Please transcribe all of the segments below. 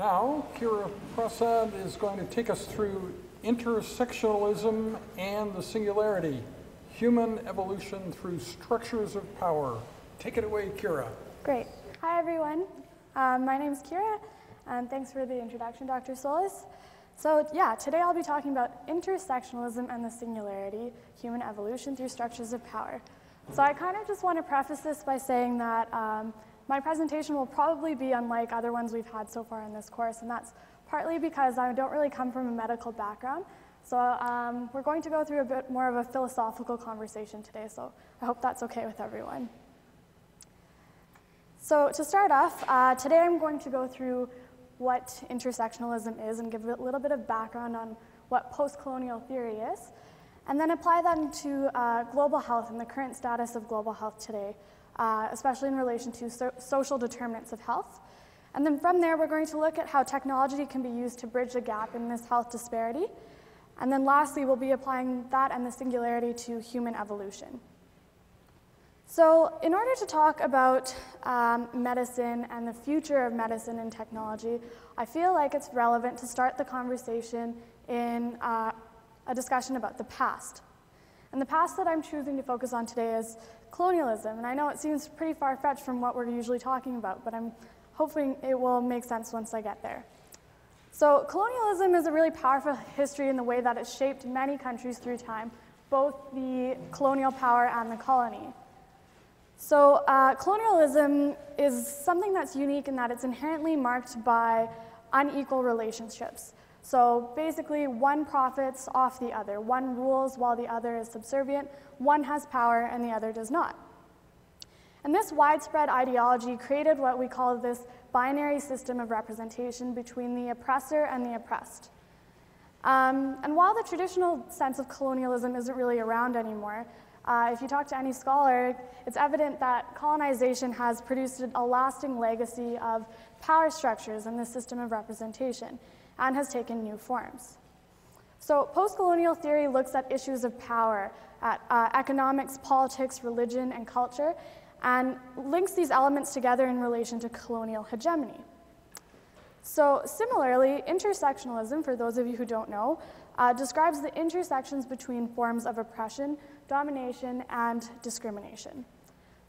Now, Kiera Prasad is going to take us through intersectionalism and the singularity, human evolution through structures of power. Take it away, Kiera. Great. Hi, everyone. Um, my name is Kiera, and thanks for the introduction, Dr. Solez. So, yeah, today I'll be talking about intersectionalism and the singularity, human evolution through structures of power. So, I kind of just want to preface this by saying that um, my presentation will probably be unlike other ones we've had so far in this course, and that's partly because I don't really come from a medical background. So um, we're going to go through a bit more of a philosophical conversation today, so I hope that's okay with everyone. So to start off, uh, today I'm going to go through what intersectionalism is and give a little bit of background on what post-colonial theory is, and then apply that to uh, global health and the current status of global health today, uh, especially in relation to so social determinants of health. And then from there, we're going to look at how technology can be used to bridge the gap in this health disparity. And then lastly, we'll be applying that and the singularity to human evolution. So in order to talk about um, medicine and the future of medicine and technology, I feel like it's relevant to start the conversation in uh, a discussion about the past. And the past that I'm choosing to focus on today is colonialism. And I know it seems pretty far fetched from what we're usually talking about, but I'm hoping it will make sense once I get there. So, colonialism is a really powerful history in the way that it shaped many countries through time, both the colonial power and the colony. So, uh, colonialism is something that's unique in that it's inherently marked by unequal relationships. So basically, one profits off the other. One rules while the other is subservient. One has power and the other does not. And this widespread ideology created what we call this binary system of representation between the oppressor and the oppressed. Um, and while the traditional sense of colonialism isn't really around anymore, uh, if you talk to any scholar, it's evident that colonization has produced a lasting legacy of power structures in this system of representation and has taken new forms. So, post colonial theory looks at issues of power, at uh, economics, politics, religion, and culture, and links these elements together in relation to colonial hegemony. So, similarly, intersectionalism, for those of you who don't know, uh, describes the intersections between forms of oppression, domination, and discrimination.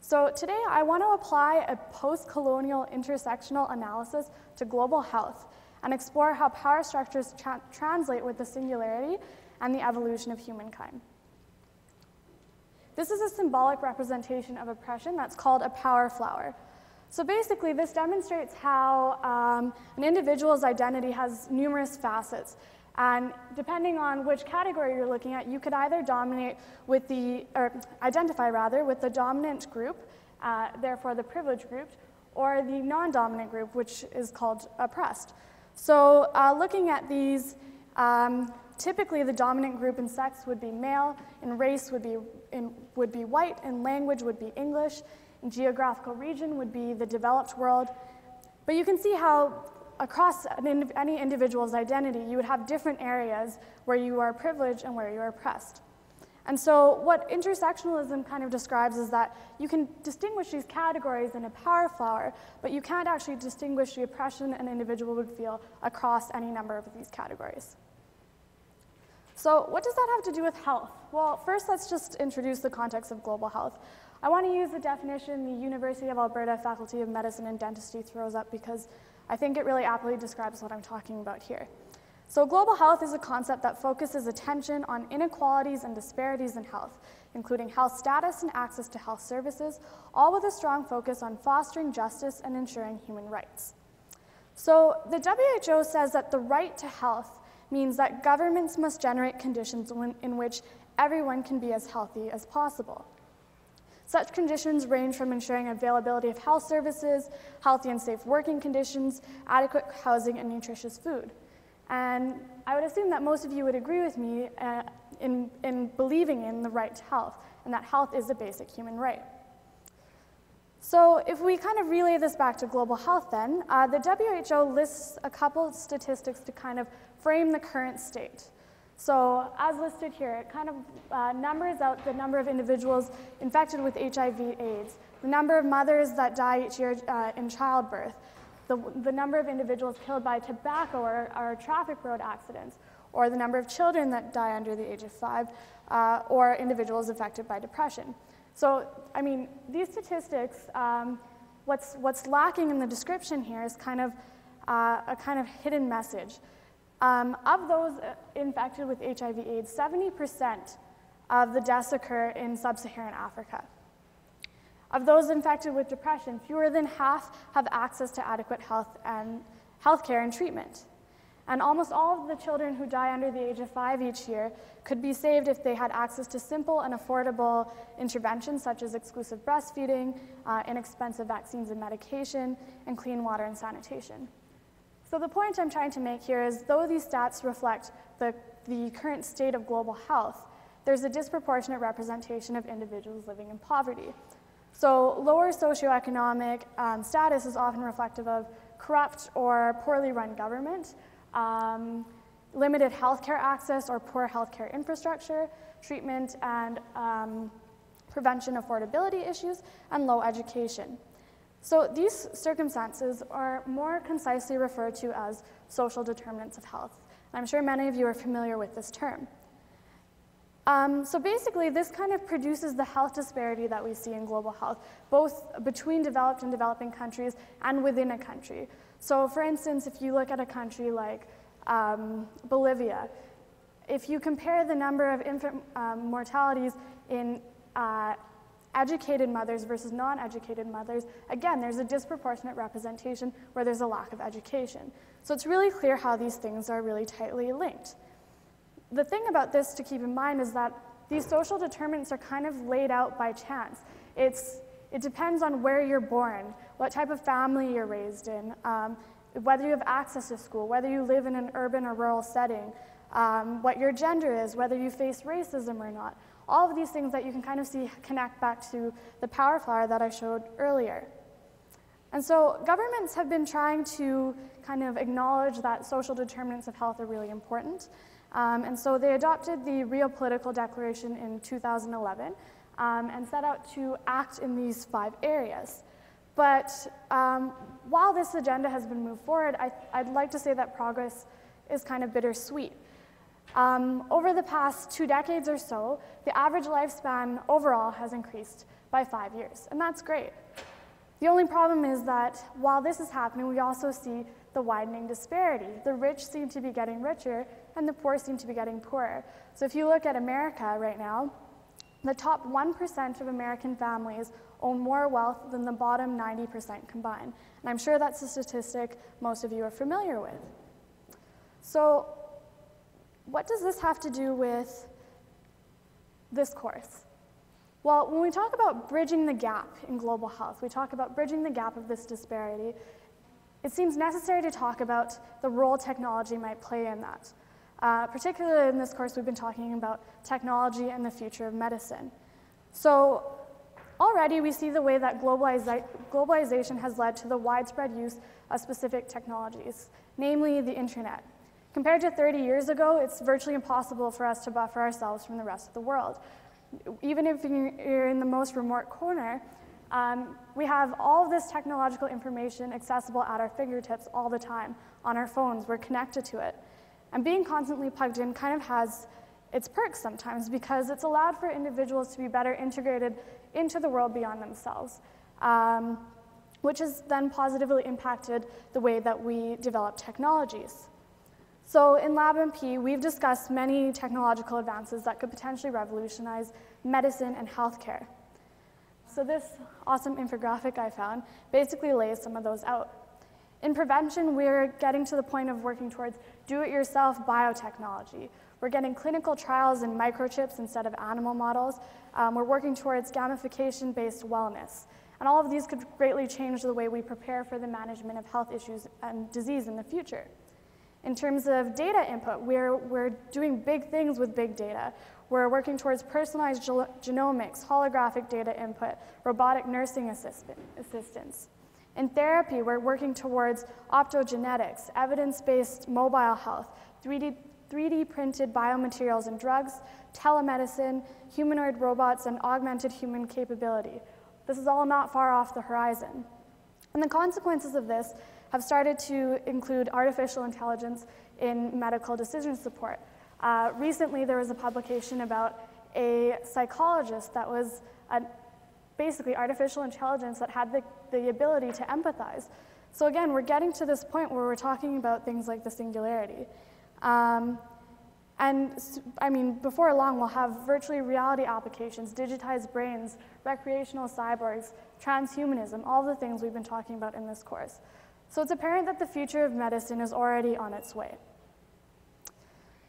So, today I want to apply a post colonial intersectional analysis to global health and explore how power structures tra translate with the singularity and the evolution of humankind. This is a symbolic representation of oppression that's called a power flower. So basically, this demonstrates how um, an individual's identity has numerous facets. And depending on which category you're looking at, you could either dominate with the, or identify rather, with the dominant group, uh, therefore the privileged group, or the non dominant group, which is called oppressed. So uh, looking at these, um, typically the dominant group in sex would be male, in race would be, in, would be white, in language would be English, in geographical region would be the developed world. But you can see how across any individual's identity, you would have different areas where you are privileged and where you are oppressed. And so, what intersectionalism kind of describes is that you can distinguish these categories in a power flower, but you can't actually distinguish the oppression an individual would feel across any number of these categories. So, what does that have to do with health? Well, first, let's just introduce the context of global health. I want to use the definition the University of Alberta Faculty of Medicine and Dentistry throws up because I think it really aptly describes what I'm talking about here. So, global health is a concept that focuses attention on inequalities and disparities in health, including health status and access to health services, all with a strong focus on fostering justice and ensuring human rights. So, the WHO says that the right to health means that governments must generate conditions in which everyone can be as healthy as possible. Such conditions range from ensuring availability of health services, healthy and safe working conditions, adequate housing, and nutritious food. And I would assume that most of you would agree with me uh, in, in believing in the right to health, and that health is a basic human right. So, if we kind of relay this back to global health, then, uh, the WHO lists a couple of statistics to kind of frame the current state. So, as listed here, it kind of uh, numbers out the number of individuals infected with HIV/AIDS, the number of mothers that die each year uh, in childbirth, the, the number of individuals killed by tobacco or, or traffic road accidents, or the number of children that die under the age of five, uh, or individuals affected by depression. So, I mean, these statistics, um, what's, what's lacking in the description here is kind of uh, a kind of hidden message. Um, of those uh, infected with HIV/AIDS, 70% of the deaths occur in sub-Saharan Africa. Of those infected with depression, fewer than half have access to adequate health and health care and treatment. And almost all of the children who die under the age of five each year could be saved if they had access to simple and affordable interventions such as exclusive breastfeeding, uh, inexpensive vaccines and medication, and clean water and sanitation. So the point I'm trying to make here is though these stats reflect the, the current state of global health, there's a disproportionate representation of individuals living in poverty. So lower socioeconomic um, status is often reflective of corrupt or poorly run government, um, limited healthcare access or poor healthcare infrastructure, treatment and um, prevention affordability issues, and low education. So these circumstances are more concisely referred to as social determinants of health. I'm sure many of you are familiar with this term. Um, so basically, this kind of produces the health disparity that we see in global health, both between developed and developing countries and within a country. So for instance, if you look at a country like um, Bolivia, if you compare the number of infant um, mortalities in uh, educated mothers versus non-educated mothers, again, there's a disproportionate representation where there's a lack of education. So it's really clear how these things are really tightly linked. The thing about this to keep in mind is that these social determinants are kind of laid out by chance. It's it depends on where you're born, what type of family you're raised in, um, whether you have access to school, whether you live in an urban or rural setting, um, what your gender is, whether you face racism or not. All of these things that you can kind of see connect back to the power flower that I showed earlier. And so governments have been trying to kind of acknowledge that social determinants of health are really important. Um, and so they adopted the Rio Political Declaration in 2011, um, and set out to act in these five areas. But um, while this agenda has been moved forward, I, would like to say that progress is kind of bittersweet. Um, over the past two decades or so, the average lifespan overall has increased by five years, and that's great. The only problem is that while this is happening, we also see the widening disparity. The rich seem to be getting richer, and the poor seem to be getting poorer. So if you look at America right now, the top 1% of American families own more wealth than the bottom 90% combined. And I'm sure that's a statistic most of you are familiar with. So, what does this have to do with this course? Well, when we talk about bridging the gap in global health, we talk about bridging the gap of this disparity, it seems necessary to talk about the role technology might play in that. Uh, particularly in this course, we've been talking about technology and the future of medicine. So already we see the way that globaliza globalization has led to the widespread use of specific technologies, namely the internet. Compared to 30 years ago, it's virtually impossible for us to buffer ourselves from the rest of the world. Even if you're in the most remote corner, um, we have all of this technological information accessible at our fingertips all the time on our phones. We're connected to it. And being constantly plugged in kind of has its perks sometimes because it's allowed for individuals to be better integrated into the world beyond themselves, um, which has then positively impacted the way that we develop technologies. So in LabMP, we've discussed many technological advances that could potentially revolutionize medicine and healthcare. So this awesome infographic I found basically lays some of those out. In prevention, we're getting to the point of working towards do-it-yourself biotechnology. We're getting clinical trials in microchips instead of animal models. Um, we're working towards gamification-based wellness. And all of these could greatly change the way we prepare for the management of health issues and disease in the future. In terms of data input, we're, we're doing big things with big data. We're working towards personalized genomics, holographic data input, robotic nursing assistance. In therapy, we're working towards optogenetics, evidence-based mobile health, 3D, 3D printed biomaterials and drugs, telemedicine, humanoid robots, and augmented human capability. This is all not far off the horizon. And the consequences of this have started to include artificial intelligence in medical decision support. Uh, recently, there was a publication about a psychologist that was a, basically artificial intelligence that had the, the ability to empathize. So again, we're getting to this point where we're talking about things like the singularity. Um, and I mean, before long, we'll have virtually reality applications, digitized brains, recreational cyborgs, transhumanism, all the things we've been talking about in this course. So it's apparent that the future of medicine is already on its way.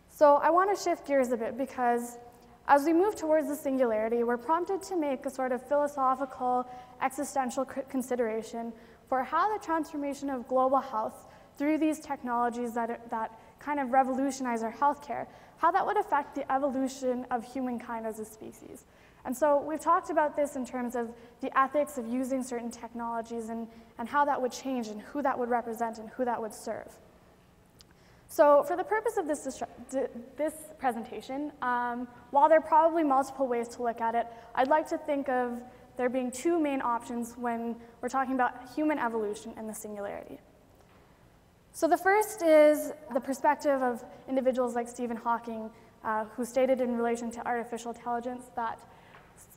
So I want to shift gears a bit because as we move towards the singularity, we're prompted to make a sort of philosophical, existential consideration for how the transformation of global health through these technologies that, that kind of revolutionize our healthcare, how that would affect the evolution of humankind as a species. And so we've talked about this in terms of the ethics of using certain technologies and, and how that would change and who that would represent and who that would serve. So for the purpose of this, this presentation, um, while there are probably multiple ways to look at it, I'd like to think of there being two main options when we're talking about human evolution and the singularity. So the first is the perspective of individuals like Stephen Hawking, uh, who stated in relation to artificial intelligence that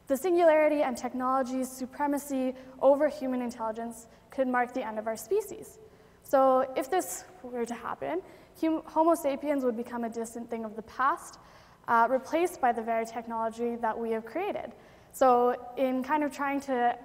the singularity and technology's supremacy over human intelligence could mark the end of our species. So if this were to happen, Homo sapiens would become a distant thing of the past, uh, replaced by the very technology that we have created. So, in kind of trying to,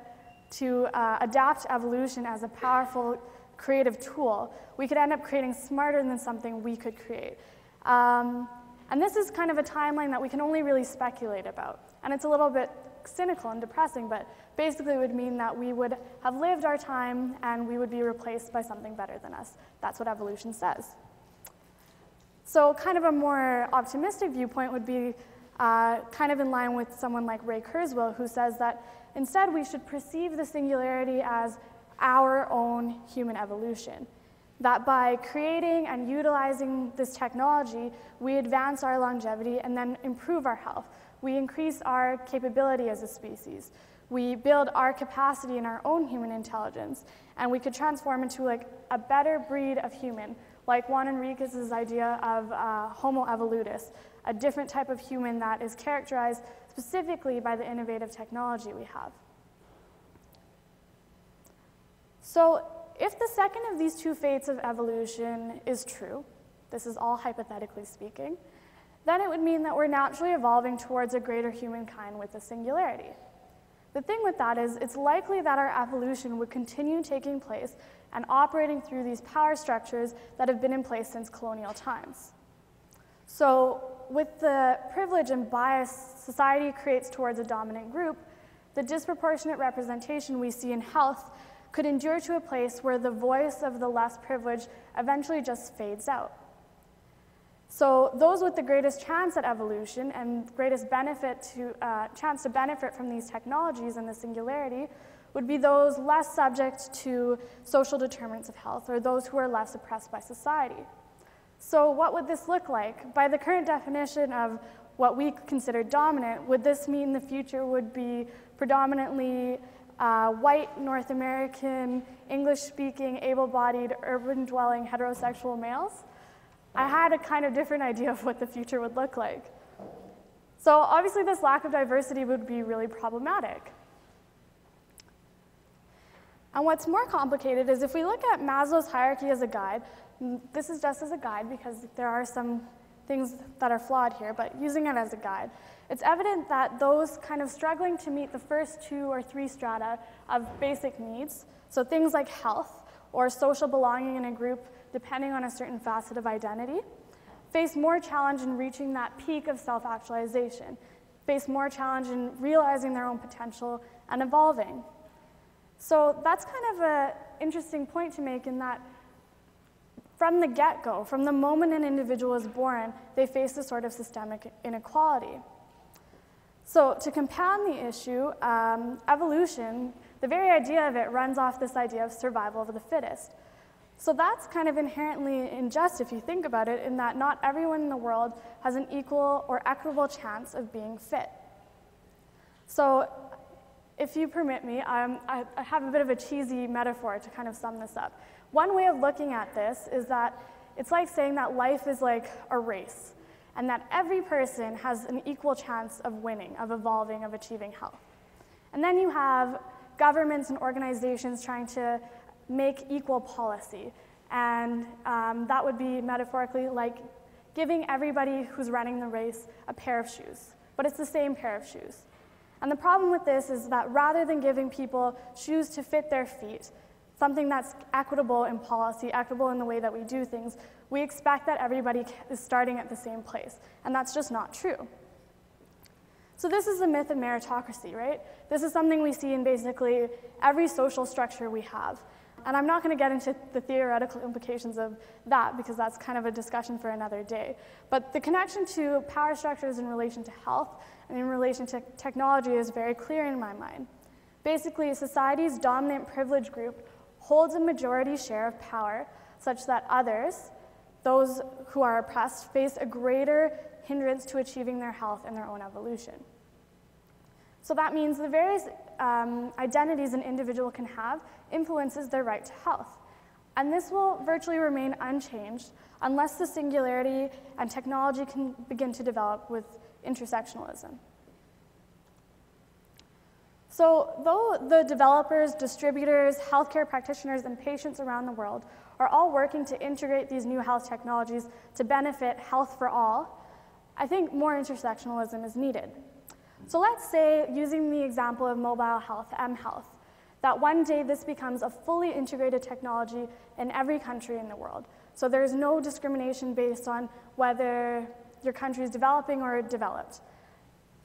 to uh, adapt evolution as a powerful creative tool, we could end up creating smarter than something we could create. Um, and this is kind of a timeline that we can only really speculate about. And it's a little bit cynical and depressing, but basically it would mean that we would have lived our time and we would be replaced by something better than us. That's what evolution says. So kind of a more optimistic viewpoint would be uh, kind of in line with someone like Ray Kurzweil, who says that instead we should perceive the singularity as our own human evolution. That by creating and utilizing this technology, we advance our longevity and then improve our health. We increase our capability as a species. We build our capacity in our own human intelligence, and we could transform into like a better breed of human like Juan Enriquez's idea of uh, Homo evolutus, a different type of human that is characterized specifically by the innovative technology we have. So, if the second of these two fates of evolution is true, this is all hypothetically speaking, then it would mean that we're naturally evolving towards a greater humankind with a singularity. The thing with that is, it's likely that our evolution would continue taking place and operating through these power structures that have been in place since colonial times. So, with the privilege and bias society creates towards a dominant group, the disproportionate representation we see in health could endure to a place where the voice of the less privileged eventually just fades out. So those with the greatest chance at evolution and greatest benefit to uh, chance to benefit from these technologies and the singularity would be those less subject to social determinants of health or those who are less oppressed by society. So what would this look like? By the current definition of what we consider dominant, would this mean the future would be predominantly uh, white, North American, English-speaking, able-bodied, urban-dwelling, heterosexual males? I had a kind of different idea of what the future would look like. So obviously this lack of diversity would be really problematic. And what's more complicated is if we look at Maslow's hierarchy as a guide, this is just as a guide because there are some things that are flawed here, but using it as a guide, it's evident that those kind of struggling to meet the first two or three strata of basic needs, so things like health or social belonging in a group depending on a certain facet of identity, face more challenge in reaching that peak of self-actualization, face more challenge in realizing their own potential and evolving. So that's kind of an interesting point to make in that from the get go, from the moment an individual is born, they face a sort of systemic inequality. So, to compound the issue, um, evolution, the very idea of it runs off this idea of survival of the fittest. So, that's kind of inherently unjust if you think about it, in that not everyone in the world has an equal or equitable chance of being fit. So, if you permit me, um, I, I, have a bit of a cheesy metaphor to kind of sum this up. One way of looking at this is that it's like saying that life is like a race and that every person has an equal chance of winning, of evolving, of achieving health. And then you have governments and organizations trying to make equal policy. And um, that would be metaphorically like giving everybody who's running the race a pair of shoes, but it's the same pair of shoes. And the problem with this is that rather than giving people shoes to fit their feet, something that's equitable in policy, equitable in the way that we do things, we expect that everybody is starting at the same place. And that's just not true. So, this is the myth of meritocracy, right? This is something we see in basically every social structure we have. And I'm not going to get into the theoretical implications of that because that's kind of a discussion for another day. But the connection to power structures in relation to health and in relation to technology is very clear in my mind. Basically, society's dominant privilege group holds a majority share of power such that others, those who are oppressed, face a greater hindrance to achieving their health and their own evolution. So that means the various um, identities an individual can have influences their right to health. And this will virtually remain unchanged unless the singularity and technology can begin to develop with intersectionalism. So, though the developers, distributors, healthcare practitioners, and patients around the world are all working to integrate these new health technologies to benefit health for all, I think more intersectionalism is needed. So let's say, using the example of mobile health, mHealth, that one day this becomes a fully integrated technology in every country in the world. So there's no discrimination based on whether your country is developing or developed.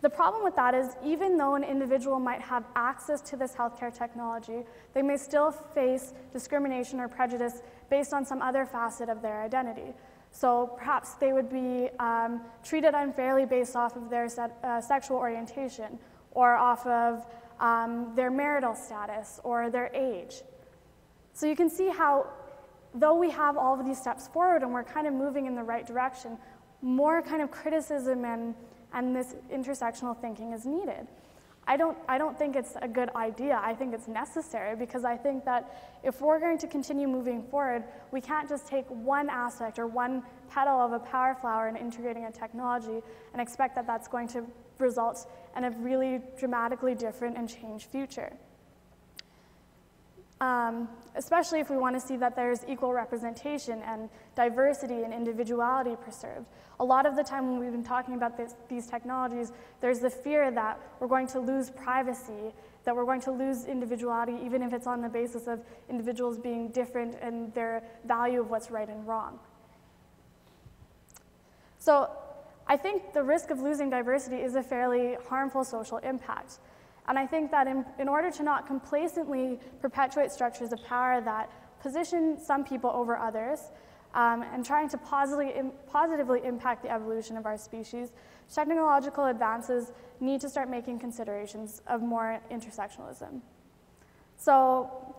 The problem with that is even though an individual might have access to this healthcare technology, they may still face discrimination or prejudice based on some other facet of their identity. So perhaps they would be um, treated unfairly based off of their uh, sexual orientation or off of um, their marital status or their age. So you can see how, though we have all of these steps forward and we're kind of moving in the right direction, more kind of criticism and, and this intersectional thinking is needed. I don't, I don't think it's a good idea. I think it's necessary because I think that if we're going to continue moving forward, we can't just take one aspect or one petal of a power flower and integrating a technology and expect that that's going to result in a really dramatically different and changed future. Um, especially if we want to see that there's equal representation and diversity and individuality preserved. A lot of the time when we've been talking about this, these technologies, there's the fear that we're going to lose privacy, that we're going to lose individuality, even if it's on the basis of individuals being different and their value of what's right and wrong. So I think the risk of losing diversity is a fairly harmful social impact. And I think that in, in order to not complacently perpetuate structures of power that position some people over others, um, and trying to positively, Im- positively impact the evolution of our species, technological advances need to start making considerations of more intersectionalism. So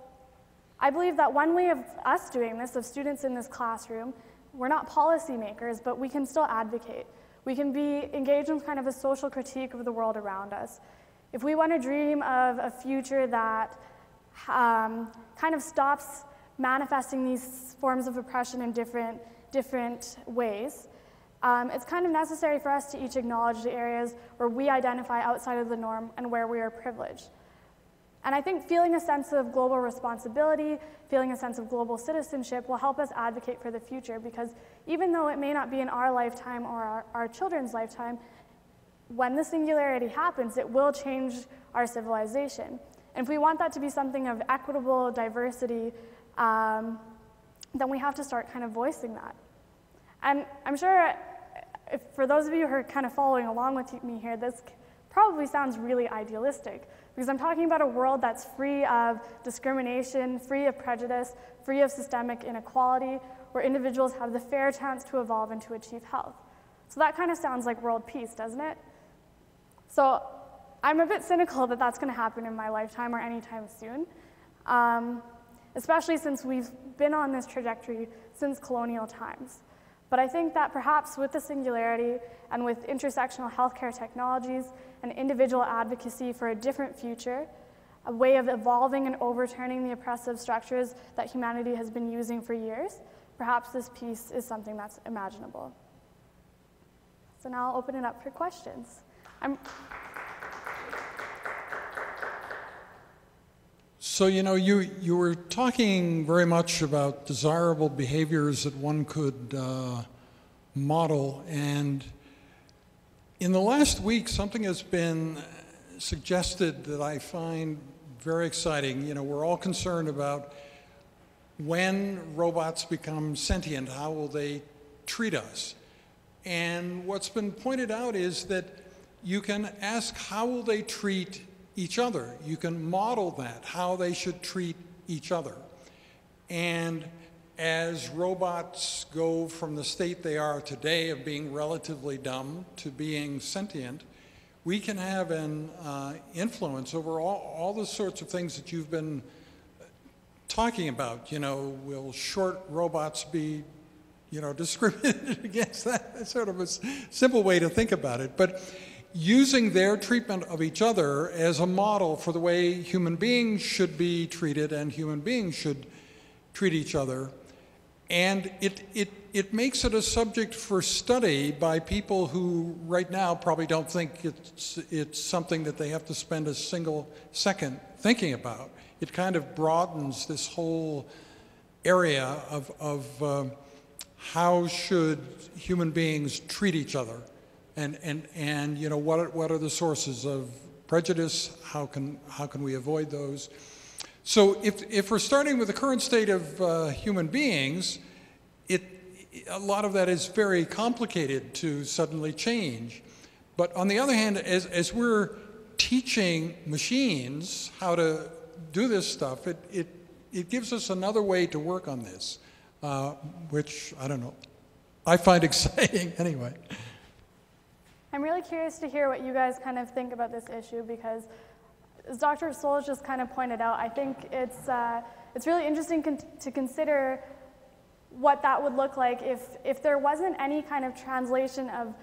I believe that one way of us doing this, of students in this classroom, we're not policymakers, but we can still advocate. We can be engaged in kind of a social critique of the world around us. If we want to dream of a future that um, kind of stops manifesting these forms of oppression in different, different ways, um, it's kind of necessary for us to each acknowledge the areas where we identify outside of the norm and where we are privileged. And I think feeling a sense of global responsibility, feeling a sense of global citizenship will help us advocate for the future because even though it may not be in our lifetime or our, our children's lifetime, when the singularity happens, it will change our civilization. And if we want that to be something of equitable diversity, um, then we have to start kind of voicing that. And I'm sure if, for those of you who are kind of following along with me here, this probably sounds really idealistic because I'm talking about a world that's free of discrimination, free of prejudice, free of systemic inequality, where individuals have the fair chance to evolve and to achieve health. So that kind of sounds like world peace, doesn't it? So I'm a bit cynical that that's going to happen in my lifetime or anytime soon, um, especially since we've been on this trajectory since colonial times. But I think that perhaps with the singularity and with intersectional healthcare technologies and individual advocacy for a different future, a way of evolving and overturning the oppressive structures that humanity has been using for years, perhaps this piece is something that's imaginable. So now I'll open it up for questions. I'm So, you know, you, you were talking very much about desirable behaviors that one could uh, model. And in the last week, something has been suggested that I find very exciting. You know, we're all concerned about when robots become sentient, how will they treat us? And what's been pointed out is that you can ask how will they treat each other. You can model that, how they should treat each other. And as robots go from the state they are today of being relatively dumb to being sentient, we can have an uh, influence over all, all the sorts of things that you've been talking about. You know, will short robots be, you know, discriminated against? That's sort of a simple way to think about it. But using their treatment of each other as a model for the way human beings should be treated and human beings should treat each other. And it, it, it makes it a subject for study by people who right now probably don't think it's, it's something that they have to spend a single second thinking about. It kind of broadens this whole area of, of uh, how should human beings treat each other and, and, and you know, what are, what are the sources of prejudice? How can, how can we avoid those? So if, if we're starting with the current state of uh, human beings, it, a lot of that is very complicated to suddenly change. But on the other hand, as, as we're teaching machines how to do this stuff, it, it, it gives us another way to work on this, uh, which, I don't know, I find exciting anyway. I'm really curious to hear what you guys kind of think about this issue because, as Dr. Solez just kind of pointed out, I think it's, uh, it's really interesting con- to consider what that would look like if, if there wasn't any kind of translation of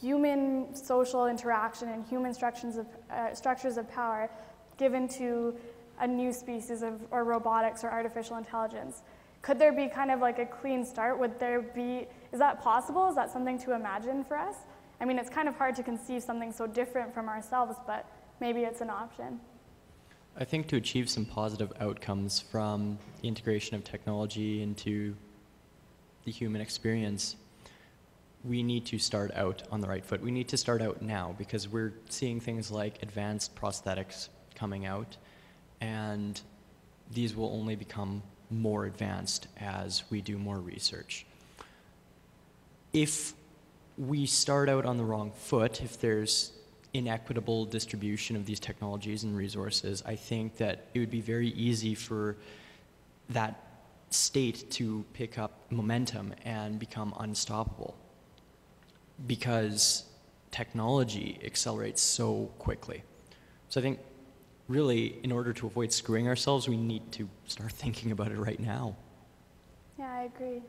human social interaction and human structures of, uh, structures of power given to a new species of or robotics or artificial intelligence. Could there be kind of like a clean start? Would there be, is that possible? Is that something to imagine for us? I mean, it's kind of hard to conceive something so different from ourselves, but maybe it's an option. I think to achieve some positive outcomes from the integration of technology into the human experience, we need to start out on the right foot. We need to start out now because we're seeing things like advanced prosthetics coming out, and these will only become more advanced as we do more research. If we start out on the wrong foot if there's inequitable distribution of these technologies and resources. I think that it would be very easy for that state to pick up momentum and become unstoppable because technology accelerates so quickly. So I think really in order to avoid screwing ourselves, we need to start thinking about it right now. Yeah, I agree.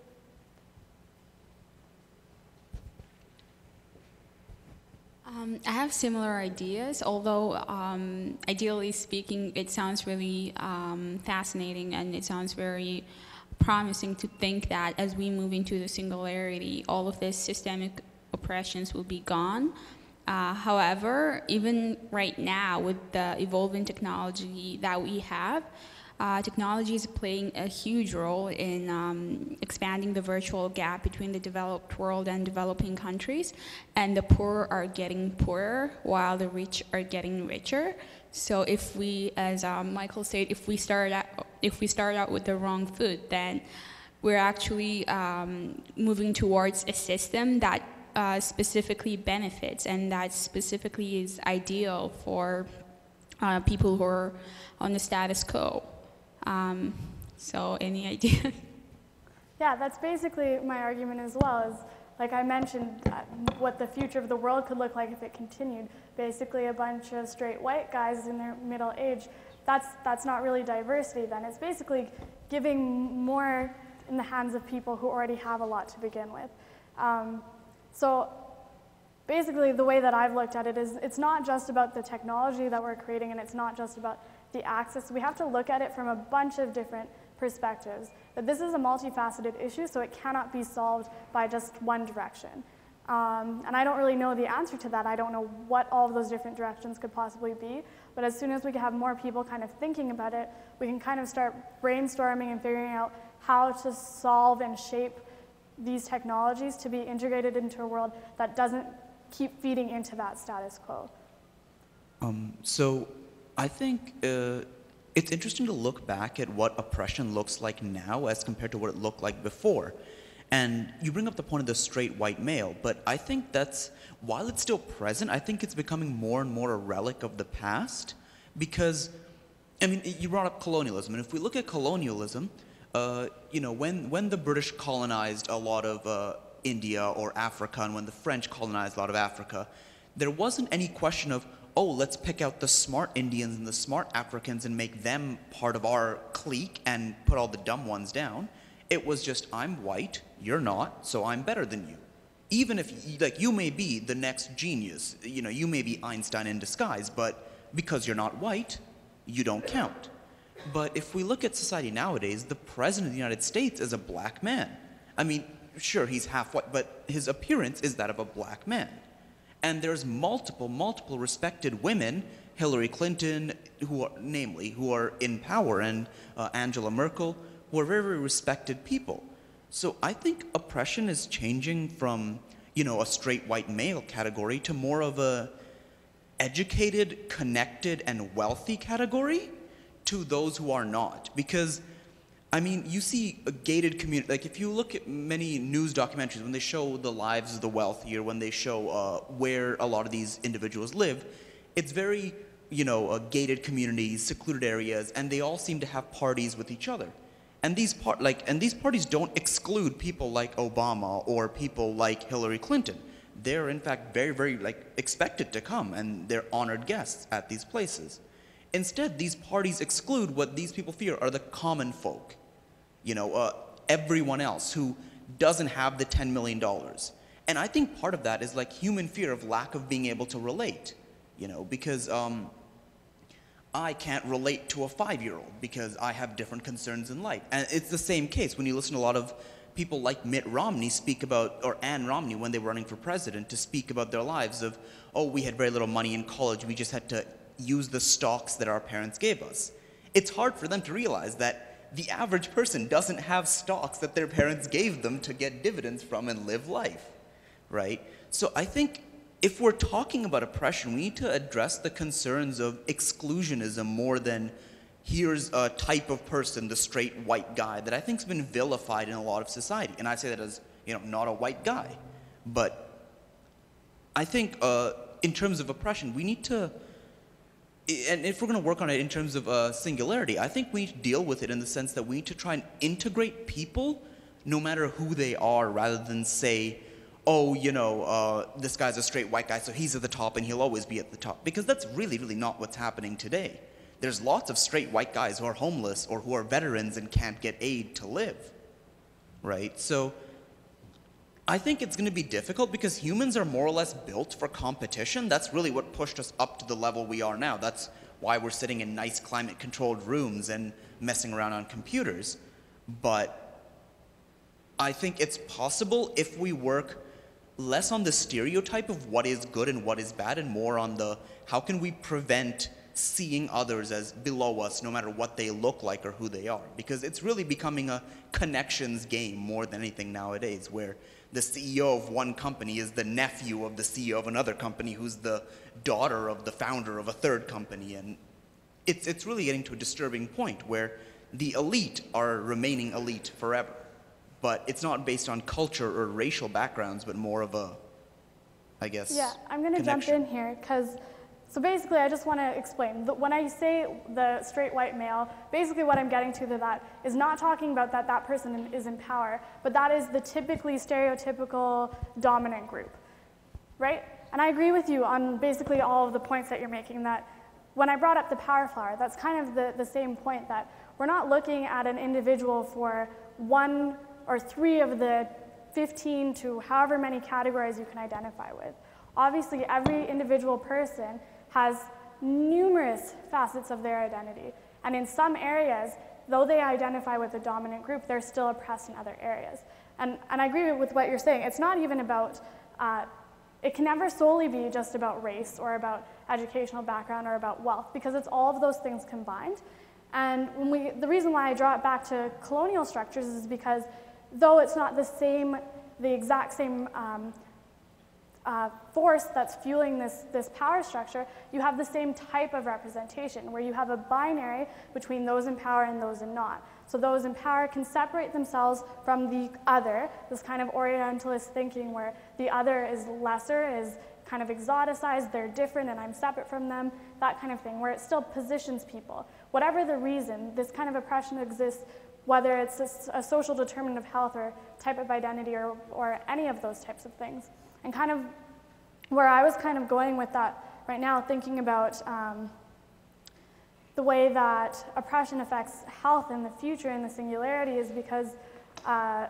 Um, I have similar ideas, although um, ideally speaking, it sounds really um, fascinating and it sounds very promising to think that as we move into the singularity, all of these systemic oppressions will be gone. Uh, however, even right now, with the evolving technology that we have, uh, technology is playing a huge role in um, expanding the virtual gap between the developed world and developing countries, and the poor are getting poorer while the rich are getting richer. So if we, as um, Michael said, if we start out, if we start out with the wrong foot, then we're actually um, moving towards a system that uh, specifically benefits and that specifically is ideal for uh, people who are on the status quo. Um, so any idea? Yeah, that's basically my argument as well. Is like I mentioned, uh, what the future of the world could look like if it continued. Basically, a bunch of straight white guys in their middle age. That's that's not really diversity. Then it's basically giving more in the hands of people who already have a lot to begin with. Um, so basically, the way that I've looked at it is it's not just about the technology that we're creating, and it's not just about the access. We have to look at it from a bunch of different perspectives. But this is a multifaceted issue, so it cannot be solved by just one direction. Um, and I don't really know the answer to that. I don't know what all of those different directions could possibly be. But as soon as we can have more people kind of thinking about it, we can kind of start brainstorming and figuring out how to solve and shape these technologies to be integrated into a world that doesn't keep feeding into that status quo. Um, so I think uh, it's interesting to look back at what oppression looks like now as compared to what it looked like before. And you bring up the point of the straight white male, but I think that's, while it's still present, I think it's becoming more and more a relic of the past because, I mean, you brought up colonialism, and if we look at colonialism, uh, you know, when, when the British colonized a lot of uh, India or Africa, and when the French colonized a lot of Africa, there wasn't any question of, oh, let's pick out the smart Indians and the smart Africans and make them part of our clique and put all the dumb ones down. It was just, I'm white, you're not, so I'm better than you. Even if, like, you may be the next genius, you know, you may be Einstein in disguise, but because you're not white, you don't count. But if we look at society nowadays, the president of the United States is a black man. I mean, sure, he's half white, but his appearance is that of a black man. And there's multiple, multiple respected women, Hillary Clinton, who are, namely, who are in power, and uh, Angela Merkel, who are very, very respected people. So I think oppression is changing from, you know, a straight white male category to more of a educated, connected, and wealthy category to those who are not. Because, I mean, you see a gated community, like if you look at many news documentaries, when they show the lives of the wealthy or when they show uh, where a lot of these individuals live, it's very, you know, uh, gated communities, secluded areas, and they all seem to have parties with each other. And these part like and these parties don't exclude people like Obama or people like Hillary Clinton. They're in fact very very like expected to come and they're honored guests at these places. Instead, these parties exclude what these people fear are the common folk. You know, uh, everyone else who doesn't have the $10 million. And I think part of that is like human fear of lack of being able to relate, you know, because um, I can't relate to a five year old because I have different concerns in life. And it's the same case when you listen to a lot of people like Mitt Romney speak about, or Ann Romney when they were running for president, to speak about their lives of, oh, we had very little money in college, we just had to use the stocks that our parents gave us. It's hard for them to realize that the average person doesn't have stocks that their parents gave them to get dividends from and live life, right? So I think if we're talking about oppression, we need to address the concerns of exclusionism more than here's a type of person, the straight white guy, that I think has been vilified in a lot of society. And I say that as, you know, not a white guy. But I think uh, in terms of oppression, we need to and if we're going to work on it in terms of uh, singularity, I think we need to deal with it in the sense that we need to try and integrate people no matter who they are rather than say, oh, you know, uh, this guy's a straight white guy, so he's at the top and he'll always be at the top. Because that's really, really not what's happening today. There's lots of straight white guys who are homeless or who are veterans and can't get aid to live, right? So I think it's going to be difficult because humans are more or less built for competition. That's really what pushed us up to the level we are now. That's why we're sitting in nice climate controlled rooms and messing around on computers. But I think it's possible if we work less on the stereotype of what is good and what is bad and more on the how can we prevent seeing others as below us no matter what they look like or who they are because it's really becoming a connections game more than anything nowadays where the CEO of one company is the nephew of the CEO of another company who's the daughter of the founder of a third company. And it's, it's really getting to a disturbing point where the elite are remaining elite forever. But it's not based on culture or racial backgrounds, but more of a, I guess. Yeah, I'm going to jump in here because so basically, I just want to explain. That when I say the straight white male, basically what I'm getting to that is not talking about that that person is in power, but that is the typically stereotypical dominant group, right? And I agree with you on basically all of the points that you're making that when I brought up the power flower, that's kind of the, the same point that we're not looking at an individual for one or three of the 15 to however many categories you can identify with. Obviously, every individual person has numerous facets of their identity. And in some areas, though they identify with the dominant group, they're still oppressed in other areas. And, and I agree with what you're saying. It's not even about, uh, it can never solely be just about race or about educational background or about wealth, because it's all of those things combined. And when we, the reason why I draw it back to colonial structures is because though it's not the same, the exact same um, uh, force that's fueling this, this power structure, you have the same type of representation where you have a binary between those in power and those in not. So those in power can separate themselves from the other, this kind of Orientalist thinking where the other is lesser, is kind of exoticized, they're different and I'm separate from them, that kind of thing, where it still positions people. Whatever the reason, this kind of oppression exists, whether it's a, a social determinant of health or type of identity or, or any of those types of things. And kind of where I was kind of going with that right now, thinking about um, the way that oppression affects health in the future in the singularity is because uh,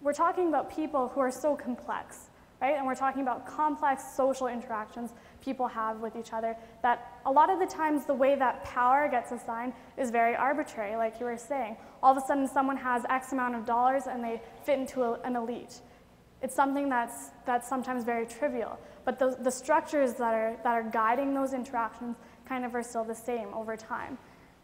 we're talking about people who are so complex, right? And we're talking about complex social interactions people have with each other that a lot of the times the way that power gets assigned is very arbitrary, like you were saying. All of a sudden, someone has X amount of dollars and they fit into a, an elite. It's something that's, that's sometimes very trivial, but the, the structures that are, that are guiding those interactions kind of are still the same over time.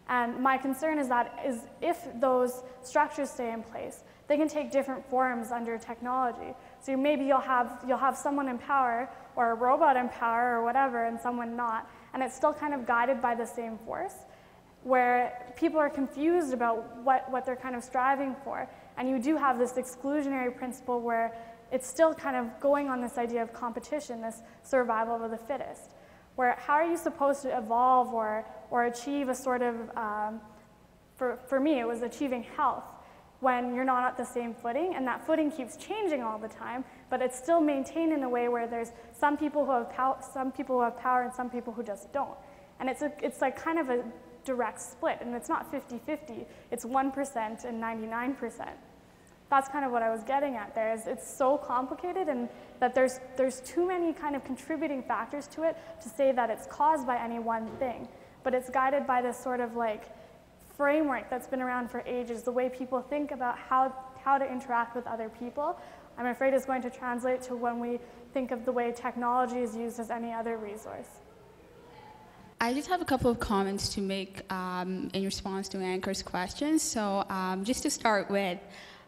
And my concern is that is if those structures stay in place, they can take different forms under technology. So maybe you'll have, you'll have someone in power or a robot in power or whatever and someone not, and it's still kind of guided by the same force where people are confused about what, what they're kind of striving for. And you do have this exclusionary principle where it's still kind of going on this idea of competition, this survival of the fittest, where how are you supposed to evolve or, or achieve a sort of, um, for, for me, it was achieving health when you're not at the same footing, and that footing keeps changing all the time, but it's still maintained in a way where there's some people who have, pow- some people who have power and some people who just don't. And it's, a, it's like kind of a direct split, and it's not 50 50, it's 1% and 99% that's kind of what I was getting at there is it's so complicated and that there's, there's too many kind of contributing factors to it to say that it's caused by any one thing. But it's guided by this sort of like framework that's been around for ages, the way people think about how, how to interact with other people. I'm afraid is going to translate to when we think of the way technology is used as any other resource. I just have a couple of comments to make um, in response to Anchor's questions. So, um, just to start with,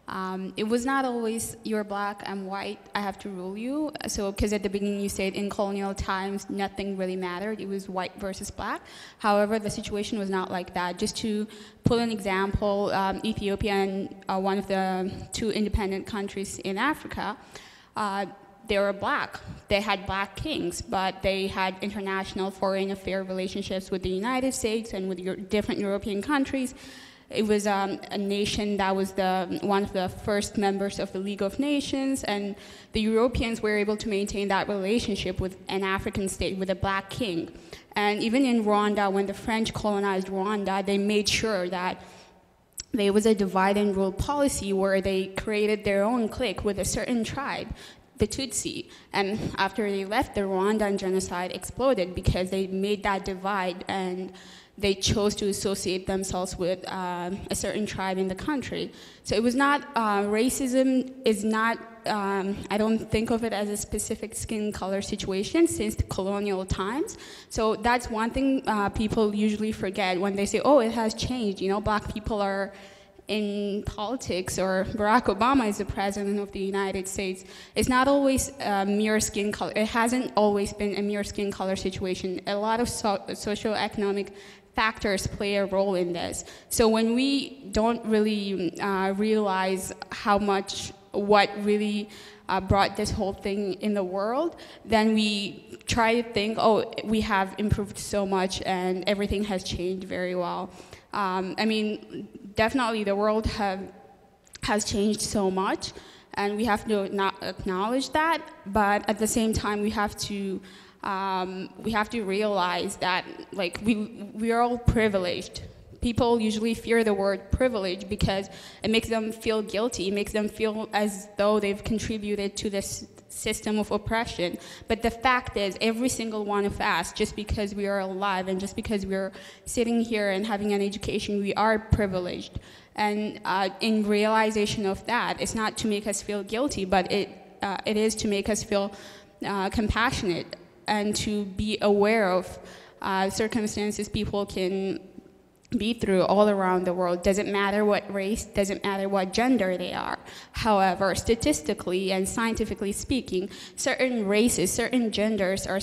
um, it was not always you're black, I'm white, I have to rule you. So, because at the beginning you said in colonial times nothing really mattered, it was white versus black. However, the situation was not like that. Just to put an example, um, Ethiopia and uh, one of the two independent countries in Africa, uh, they were black. They had black kings, but they had international foreign affair relationships with the United States and with different European countries. It was um, a nation that was the, one of the first members of the League of Nations, and the Europeans were able to maintain that relationship with an African state, with a black king. And even in Rwanda, when the French colonized Rwanda, they made sure that there was a divide and rule policy where they created their own clique with a certain tribe, the Tutsi. And after they left, the Rwandan genocide exploded because they made that divide and they chose to associate themselves with uh, a certain tribe in the country. So it was not, uh, racism is not, um, I don't think of it as a specific skin color situation since the colonial times. So that's one thing uh, people usually forget when they say, oh, it has changed. You know, black people are in politics or Barack Obama is the president of the United States, it's not always a mere skin color. It hasn't always been a mere skin color situation. A lot of so- socioeconomic factors play a role in this. So when we don't really uh, realize how much, what really uh, brought this whole thing in the world, then we try to think, oh, we have improved so much and everything has changed very well. Um, I mean, definitely the world have, has changed so much, and we have to not acknowledge that, but at the same time, we have to um, we have to realize that like we we are all privileged. People usually fear the word privilege because it makes them feel guilty. It makes them feel as though they've contributed to this system of oppression. But the fact is, every single one of us, just because we are alive and just because we're sitting here and having an education, we are privileged. And uh, in realization of that, it's not to make us feel guilty, but it, uh, it is to make us feel uh, compassionate and to be aware of uh, circumstances people can be through all around the world. Doesn't matter what race, doesn't matter what gender they are. However, statistically and scientifically speaking, certain races, certain genders are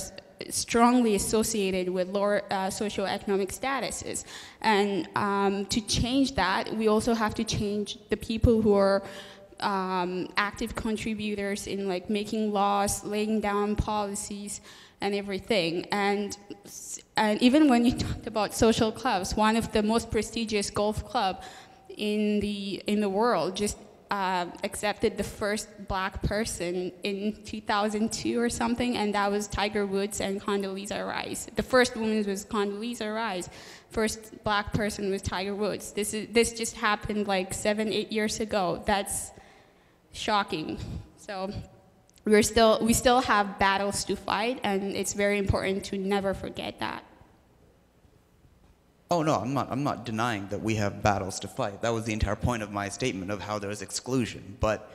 strongly associated with lower uh, socioeconomic statuses. And um, to change that, we also have to change the people who are um, active contributors in like making laws, laying down policies, and everything. And and even when you talked about social clubs, one of the most prestigious golf club in the in the world just uh, accepted the first black person in 2002 or something, and that was Tiger Woods and Condoleezza Rice. The first woman was Condoleezza Rice. First black person was Tiger Woods. This is this just happened like seven, eight years ago. That's shocking. So we're still we still have battles to fight, and it's very important to never forget that. Oh no, I'm not. I'm not denying that we have battles to fight. That was the entire point of my statement of how there's exclusion. But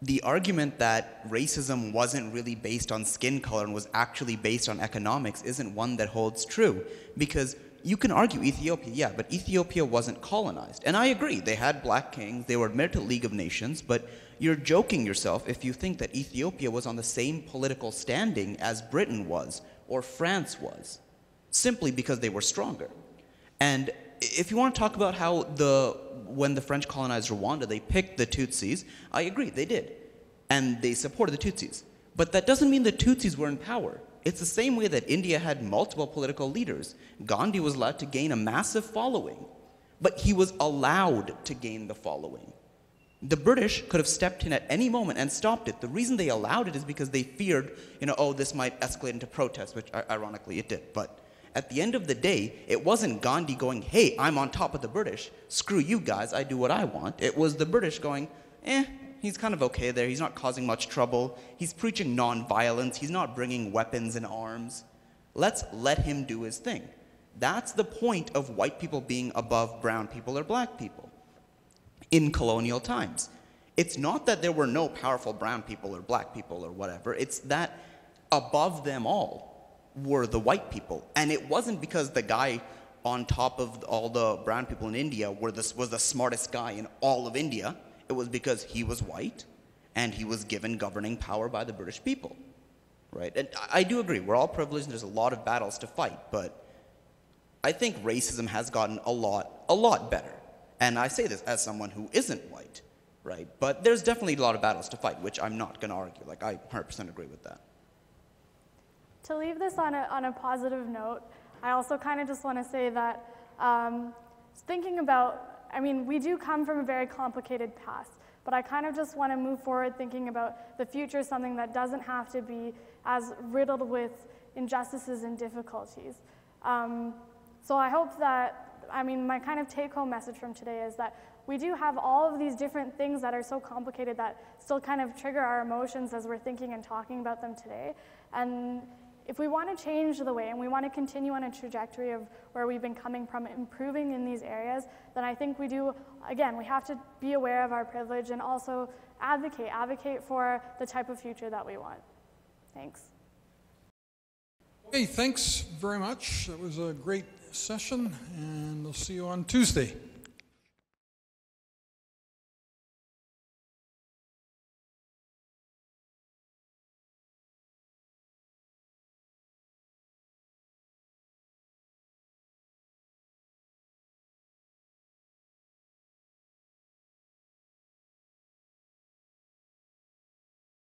the argument that racism wasn't really based on skin color and was actually based on economics isn't one that holds true because you can argue Ethiopia, yeah, but Ethiopia wasn't colonized. And I agree, they had black kings, they were admitted to League of Nations, but you're joking yourself if you think that Ethiopia was on the same political standing as Britain was or France was, simply because they were stronger. And if you want to talk about how the when the French colonized Rwanda, they picked the Tutsis, I agree, they did. And they supported the Tutsis. But that doesn't mean the Tutsis were in power. It's the same way that India had multiple political leaders. Gandhi was allowed to gain a massive following, but he was allowed to gain the following. The British could have stepped in at any moment and stopped it. The reason they allowed it is because they feared, you know, oh, this might escalate into protests, which ironically it did. But at the end of the day, it wasn't Gandhi going, hey, I'm on top of the British. Screw you guys, I do what I want. It was the British going, eh, he's kind of okay there. He's not causing much trouble. He's preaching nonviolence. He's not bringing weapons and arms. Let's let him do his thing. That's the point of white people being above brown people or black people in colonial times. It's not that there were no powerful brown people or black people or whatever, it's that above them all were the white people. And it wasn't because the guy on top of all the brown people in India were this, was the smartest guy in all of India. It was because he was white and he was given governing power by the British people. Right? And I do agree, we're all privileged and there's a lot of battles to fight, but I think racism has gotten a lot, a lot better. And I say this as someone who isn't white, right? But there's definitely a lot of battles to fight, which I'm not going to argue. Like, I 100% agree with that. To leave this on a, on a positive note, I also kind of just want to say that um, thinking about, I mean, we do come from a very complicated past, but I kind of just want to move forward thinking about the future, something that doesn't have to be as riddled with injustices and difficulties. Um, so I hope that I mean, my kind of take home message from today is that we do have all of these different things that are so complicated that still kind of trigger our emotions as we're thinking and talking about them today. And if we want to change the way and we want to continue on a trajectory of where we've been coming from, improving in these areas, then I think we do, again, we have to be aware of our privilege and also advocate, advocate for the type of future that we want. Thanks. Okay, thanks very much. That was a great session, and we'll see you on Tuesday.